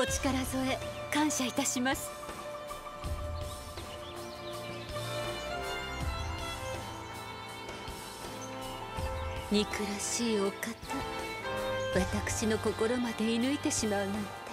お力添え感謝いたします。憎らしいお方私の心まで射抜いてしまうなんて。